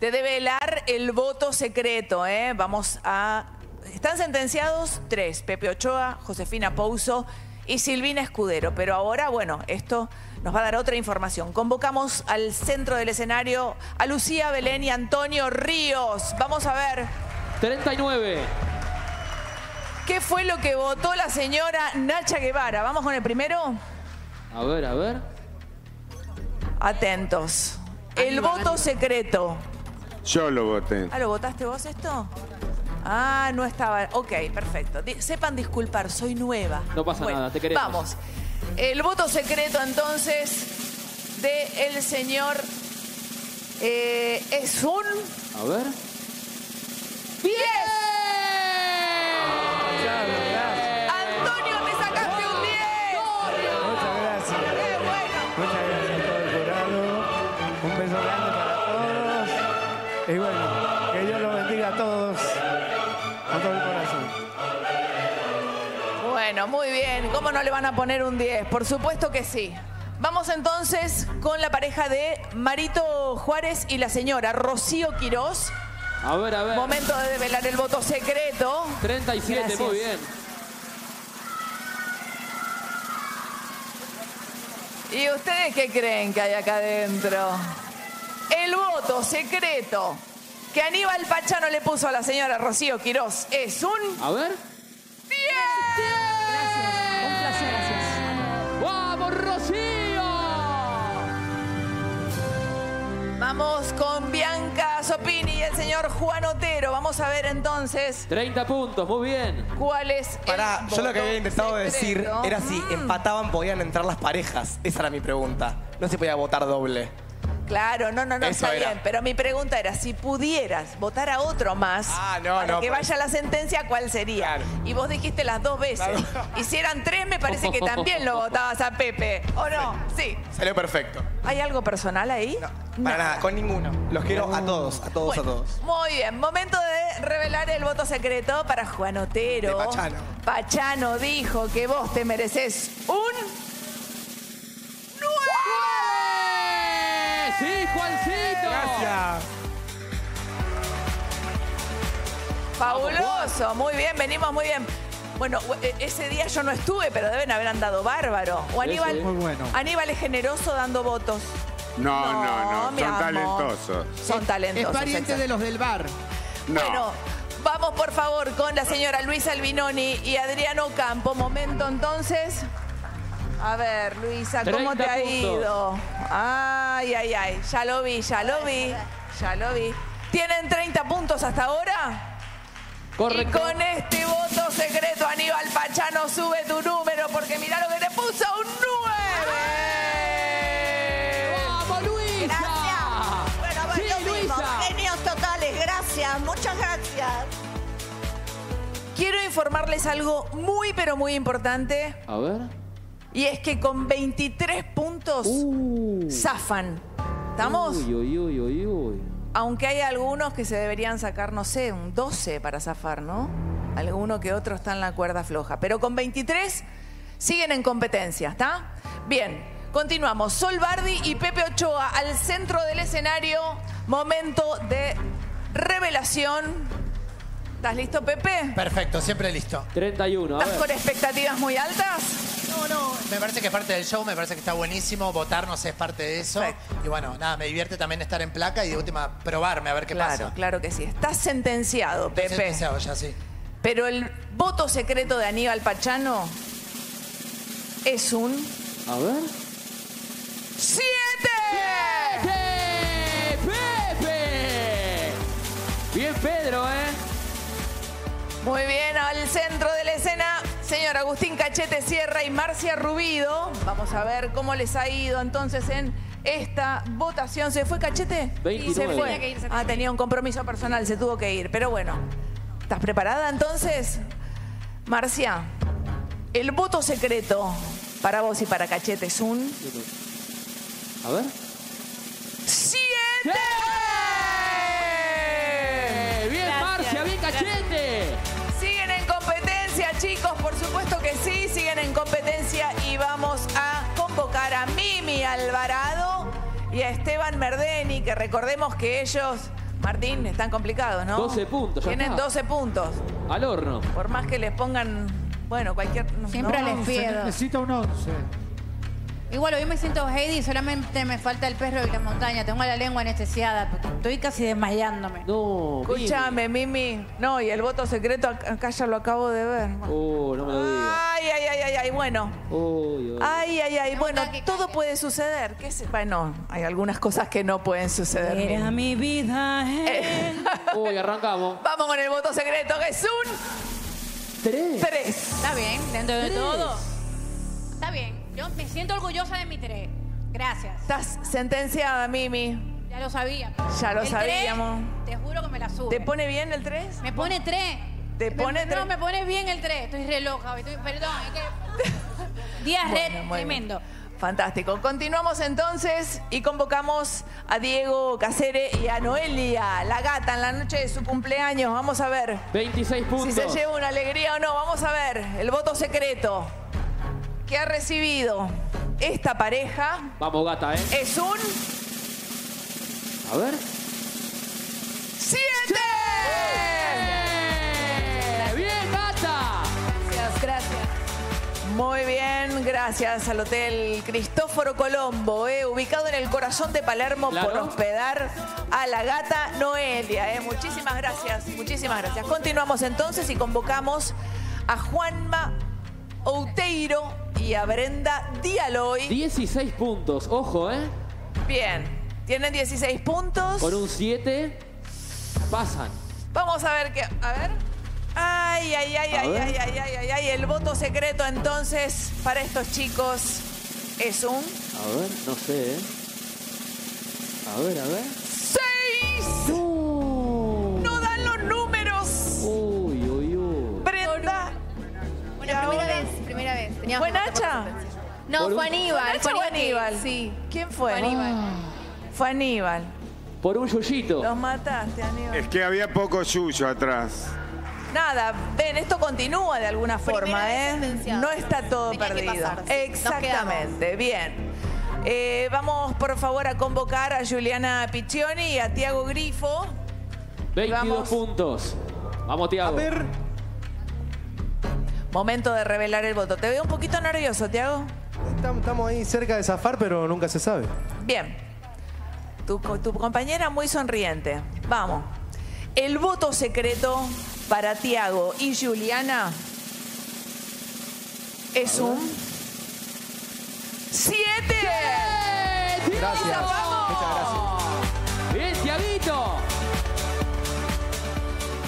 de develar el voto secreto. ¿eh? Vamos a... Están sentenciados tres, Pepe Ochoa, Josefina Pouso y Silvina Escudero. Pero ahora, bueno, esto nos va a dar otra información. Convocamos al centro del escenario a Lucía Belén y Antonio Ríos. Vamos a ver 39. qué fue lo que votó la señora Nacha Guevara. Vamos con el primero. A ver, a ver. Atentos. El voto secreto. Yo lo voté. Ah, ¿lo votaste vos esto? Ah, no estaba. Ok, perfecto. Di- sepan disculpar, soy nueva. No pasa nada, te queremos. Vamos. El voto secreto entonces de el señor eh, es un A ver. 10. Bien. ¿Cómo no le van a poner un 10? Por supuesto que sí. Vamos entonces con la pareja de Marito Juárez y la señora Rocío Quirós. A ver, a ver. Momento de develar el voto secreto. 37, Gracias. muy bien. ¿Y ustedes qué creen que hay acá adentro? El voto secreto que Aníbal Pachano le puso a la señora Rocío Quirós es un A ver. Vamos con Bianca Sopini y el señor Juan Otero. Vamos a ver entonces 30 puntos, muy bien. cuál es el Pará, yo lo que había intentado decir era si Mm, empataban podían entrar las parejas. Esa era mi pregunta. No se podía votar doble. Claro, no, no, no, Eso está era. bien. Pero mi pregunta era, si pudieras votar a otro más Ah, no, para no, que por vaya la sentencia, ¿cuál sería? Claro. Y vos dijiste las dos veces. Claro. Y si eran tres, me parece que también lo votabas a Pepe. ¿O no? Sí. Salió perfecto. ¿Hay algo personal ahí? No, para nada, con ninguno. Los quiero a todos, a todos, Bueno, a todos. Muy bien, momento de revelar el voto secreto para Juan Otero. De Pachano. Pachano dijo que vos te mereces un... ¡Eh! ¡Sí, Juancito! Gracias. Fabuloso, muy bien, venimos muy bien. Bueno, e- ese día yo no estuve, pero deben haber andado bárbaro. O Aníbal, sí. Muy bueno. Aníbal es generoso dando votos. No, no, no. mi Son amor. talentosos. Son talentosos. Es pariente exacto. de los del bar. No. Bueno, vamos por favor con la señora Luisa Albinoni y Adriano Campo. Momento entonces. A ver, Luisa, ¿cómo 30 te ha puntos. ido? Ay, ay, ay. Ya lo vi, ya lo vi. Ya lo vi. ¿Tienen 30 puntos hasta ahora? Correcto. Y con este voto secreto, Aníbal Pachano, sube tu número porque mirá lo que te puso, un 9. Luisa! Gracias. Bueno, bueno, ¡Sí, lo mismo. Luisa! Genios totales, gracias. Muchas gracias. Quiero informarles algo muy, pero muy importante. A ver. Y es que con 23 puntos Uh. zafan. ¿Estamos? Uy, uy, uy, uy, uy. Aunque hay algunos que se deberían sacar, no sé, un 12 para zafar, ¿no? Alguno que otro está en la cuerda floja. Pero con 23 siguen en competencia, ¿está? Bien, continuamos. Sol Bardi y Pepe Ochoa al centro del escenario. Momento de revelación. ¿Estás listo, Pepe? Perfecto, siempre listo. 31, a ¿Estás con expectativas muy altas? No, no, me parece que es parte del show, me parece que está buenísimo. Votarnos es parte de eso. Perfecto. Y bueno, nada, me divierte también estar en placa y de última probarme a ver qué claro, pasa. claro que sí. Estás sentenciado, Estoy Pepe. sentenciado ya, sí. Pero el voto secreto de Aníbal Pachano es un A ver. 7. ¡Pepe! ¡Pepe! Bien, Pedro, ¿eh? Muy bien, al centro de la escena, señor Agustín Cachete Sierra y Marcia Rubido. Vamos a ver cómo les ha ido entonces en esta votación. ¿Se fue Cachete? 29. Se fue. Tenía que irse ah, tenía un compromiso personal, se tuvo que ir. Pero bueno, ¿estás preparada entonces? Marcia, el voto secreto para vos y para Cachete es un A ver. 7. ¡Eh! ¡Bien, Gracias, Marcia! ¡Bien, cachete! Siguen en competencia, chicos, por supuesto que sí, siguen en competencia y vamos a convocar a Mimi Alvarado y a Esteban Merdeni, que recordemos que ellos Martín, están complicados, ¿no? 12 puntos, ya Tienen está. 12 puntos. Al horno. Por más que les pongan, bueno, cualquier... Siempre no, les pido. Necesita un 11. Igual hoy me siento Heidi, solamente me falta el perro y la montaña. Tengo la lengua anestesiada, porque estoy casi desmayándome. No. Escúchame, Mimi. No, y el voto secreto ac- acá ya lo acabo de ver. Oh, no me lo digas. Ay, ay, ay, ay, ay, bueno. Uy, uy. Ay, ay, ay, Me bueno, todo puede suceder. ¿Qué se- Bueno, hay algunas cosas que no pueden suceder. Era mi vida. eh. Uy, arrancamos. Vamos con el voto secreto, que es un Tres. 3. Está bien, dentro de todo. Está bien. Yo me siento orgullosa de mi tres. Gracias. Estás sentenciada, Mimi. Ya lo sabía. Ya lo El sabíamos. tres, te juro que me la sube. ¿Te pone bien el 3? Me pone tres. ¿Te Me- pone No, tres? me pone bien el tres. Estoy re loca. hoy, estoy- perdón, es que... Día red tremendo. Fantástico. Continuamos entonces y convocamos a Diego Cacere y a Noelia, la gata, en la noche de su cumpleaños. Vamos a ver 26 si puntos. se lleva una alegría o no. Vamos a ver el voto secreto que ha recibido esta pareja. Vamos, gata, ¿eh? Es un A ver. 7. ¡Eh! ¡Bien, gata! Gracias, gracias. Muy bien, gracias al Hotel Cristóforo Colombo, eh, ubicado en el corazón de Palermo Claro. por hospedar a la gata Noelia. eh. Muchísimas gracias, muchísimas gracias. Continuamos entonces y convocamos a Juanma Outeiro y a Brenda Dialoy. 16 puntos. Ojo, ¿eh? Bien, tienen 16 puntos. Con un 7 pasan. Vamos a ver qué. A ver. Ay, ay, ay, ay, ay, ay, ay, ay, ay. El voto secreto entonces para estos chicos es un A ver, no sé, ¿eh? A ver, a ver. 6. ¿Fue Nacha? No, Por fue un- Aníbal. ¿Fue Nacha o Aníbal. Sí. ¿Quién fue? Fue Aníbal. Fue Aníbal. Por un yuyito. Los mataste, Aníbal. Es que había poco suyo atrás. Nada, ven, esto continúa de alguna Primera forma, vez ¿eh? sentenciado. No está todo Tenía que perdido. pasar, sí. Nos Exactamente, bien. Eh, vamos, por favor, a convocar a Juliana Piccioni y a Tiago Grifo. 22 Vamos. puntos. Vamos, Tiago. A ver. Momento de revelar el voto. Te veo un poquito nervioso, Tiago. Estamos, ahí cerca de zafar, pero nunca se sabe. Bien. Tu compañera muy sonriente. Vamos. El voto secreto para Tiago y Juliana es un 7. Gracias. Muchas gracias. Bien, Tiaguito.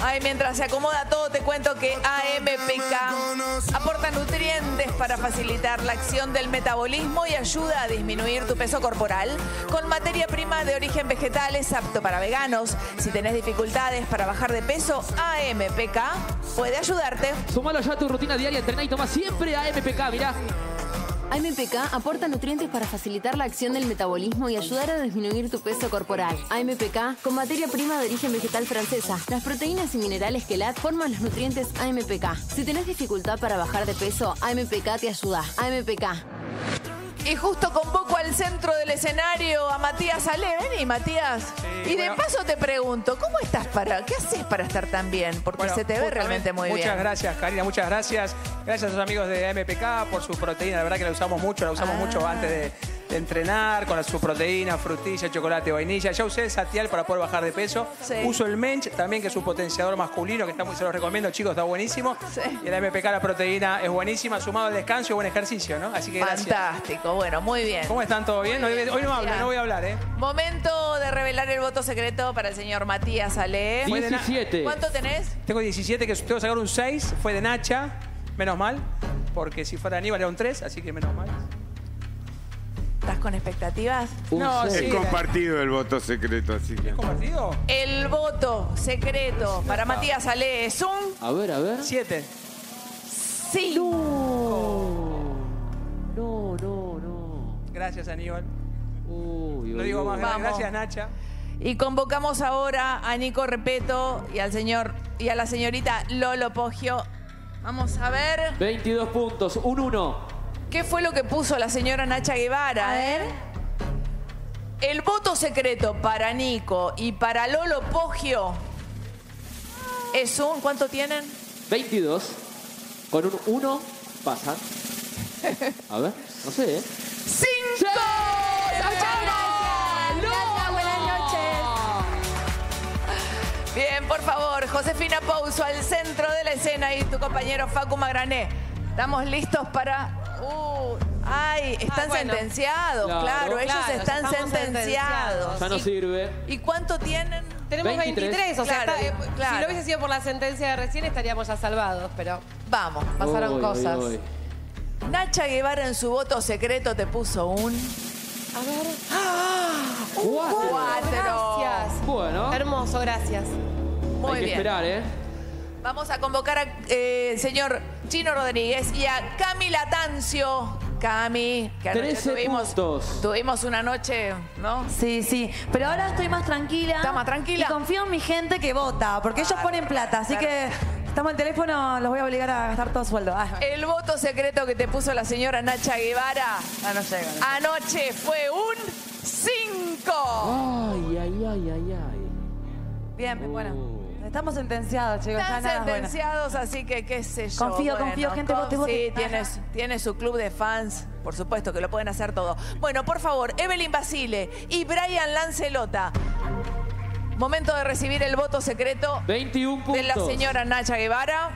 Ay, mientras se acomoda todo, te cuento que AMPK aporta nutrientes para facilitar la acción del metabolismo y ayuda a disminuir tu peso corporal. Con materia prima de origen vegetal es apto para veganos. Si tenés dificultades para bajar de peso, AMPK puede ayudarte. Sumalo ya a tu rutina diaria, entrená y toma siempre a MPK, mirá. AMPK aporta nutrientes para facilitar la acción del metabolismo y ayudar a disminuir tu peso corporal. AMPK con materia prima de origen vegetal francesa. Las proteínas y minerales que LAT forman los nutrientes AMPK. Si tenés dificultad para bajar de peso, AMPK te ayuda. AMPK. Y justo convoco al centro del escenario a Matías Ale. Vení, Matías. y de paso te pregunto, ¿cómo estás para, qué haces para estar tan bien? Porque Bueno, se te ve realmente muy muchas bien. gracias, Karina, muchas gracias. Gracias a los amigos de MPK por su proteína. La verdad que la usamos mucho, la usamos Ah. mucho antes de, de entrenar con su proteína, frutilla, chocolate, vainilla. Ya usé el Satial para poder bajar de peso. Sí. Uso el Mench también, que es un potenciador masculino, que está muy, se lo recomiendo, chicos, está buenísimo. Sí. Y la MPK, la proteína, es buenísima, sumado al descanso y buen ejercicio, ¿no? Así que gracias. Fantástico, bueno, muy bien. ¿Cómo están? ¿Todo bien? Hoy, hoy no hablo, no voy a hablar, ¿eh? Momento de revelar el voto secreto para el señor Matías Ale. Fue de na- 17. ¿Cuánto tenés? Tengo 17, que tengo que sacar un 6. Fue de Nacha, menos mal. Porque si fuera Aníbal era un 3, así que menos mal. ¿Estás con expectativas? Un No, sí. Es compartido el voto secreto, así que. ¿Es compartido? El voto secreto para Matías Ale es un A ver, a ver. 7. sí. No, no, no. Gracias, Aníbal. Uy, No digo más. Vamos. Gracias, Nacha. Y convocamos ahora a Nico Repeto y al señor y a la señorita Lolo Poggio. Vamos a ver 22 puntos, un 1. Qué fue lo que puso la señora Nacha Guevara, A ¿eh? ver. El voto secreto para Nico y para Lolo Poggio es un. ¿Cuánto tienen? 22. Con un 1 pasan. A ver, no sé, ¿eh? ¡Cinco! Gracias, buenas noches. Bien, por favor, Josefina Pouso al centro de la escena y tu compañero Facu Magrané. ¿Estamos listos para.? Uh, ay, están Ah, bueno. sentenciados, claro, Claro. ellos Claro, están sentenciados. Ya no ¿Y- sirve. ¿Y cuánto tienen? Tenemos 23, 23, o sea, está- eh, claro. si no hubiese sido por la sentencia de recién estaríamos ya salvados, pero Vamos. pasaron cosas. Nacha Guevara en su voto secreto te puso un A ver. Cuatro. cuatro. Gracias. Bueno, Hermoso, gracias. Muy hay que bien. esperar, ¿eh? Vamos a convocar al señor Chino Rodríguez y a Camila Tancio. Cami, que anoche 13 tuvimos, puntos. tuvimos una noche, ¿no? Sí, sí. Pero ahora estoy más tranquila. ¿Estás más tranquila? Y confío en mi gente que vota, porque ellos ponen plata. Así que estamos en teléfono, los voy a obligar a gastar todo sueldo. Ah. El voto secreto que te puso la señora Nacha Guevara Ah, no llega. no. anoche fue un 5. Ay, ay, ay, ay, ay. Bien, bueno. Estamos sentenciados, chicos. ya Están bueno. sentenciados, así que qué sé yo. Confío, confío, gente, vote, vote. Sí, tiene, tiene su club de fans, por supuesto que lo pueden hacer todo. Bueno, por favor, Evelyn Basile y Brian Lancelota. Momento de recibir el voto secreto 21 puntos. de la señora Nacha Guevara.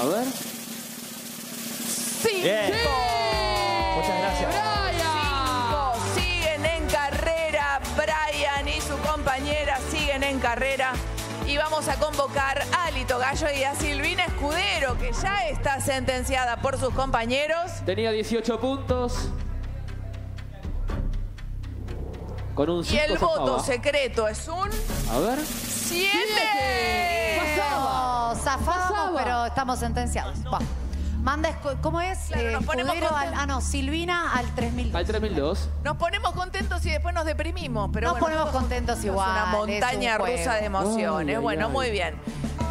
A ver. ¡Cinco! Muchas Y vamos a convocar a Alito Gallo y a Silvina Escudero, que ya está sentenciada por sus compañeros. Tenía 18 puntos. Con un 5 Y el voto zafaba. secreto es un A ver. 7. No, zafamos, pero estamos sentenciados. Va. Manda, escu- ¿cómo es? Claro, nos ponemos Escudero al, contentos. ah, no, Silvina al 3000. Al 3002. Nos ponemos contentos y después nos deprimimos. Pero Nos bueno, ponemos todos- contentos es igual, una es un montaña juego. rusa de emociones. Ay, ay, bueno, ay. muy bien.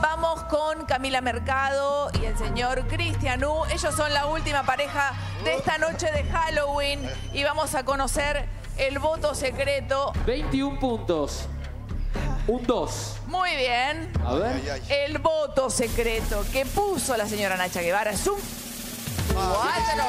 Vamos con Camila Mercado y el señor Cristian U. Ellos son la última pareja de esta noche de Halloween y vamos a conocer el voto secreto. 21 puntos. Un 2. Muy bien. A ver. El voto secreto que puso la señora Nacha Guevara es un cuatro.